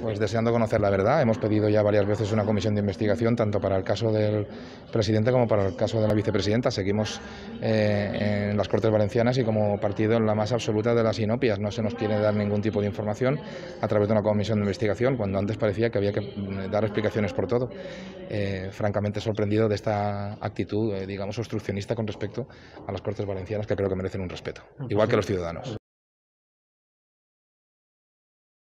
Pues deseando conocer la verdad. Hemos pedido ya varias veces una comisión de investigación, tanto para el caso del presidente como para el caso de la vicepresidenta. Seguimos eh, en las Cortes Valencianas y como partido en la más absoluta de las inopias. No se nos quiere dar ningún tipo de información a través de una comisión de investigación, cuando antes parecía que había que mm, dar explicaciones por todo. Eh, francamente sorprendido de esta actitud, eh, digamos, obstruccionista con respecto a las Cortes Valencianas, que creo que merecen un respeto, pues igual que los ciudadanos.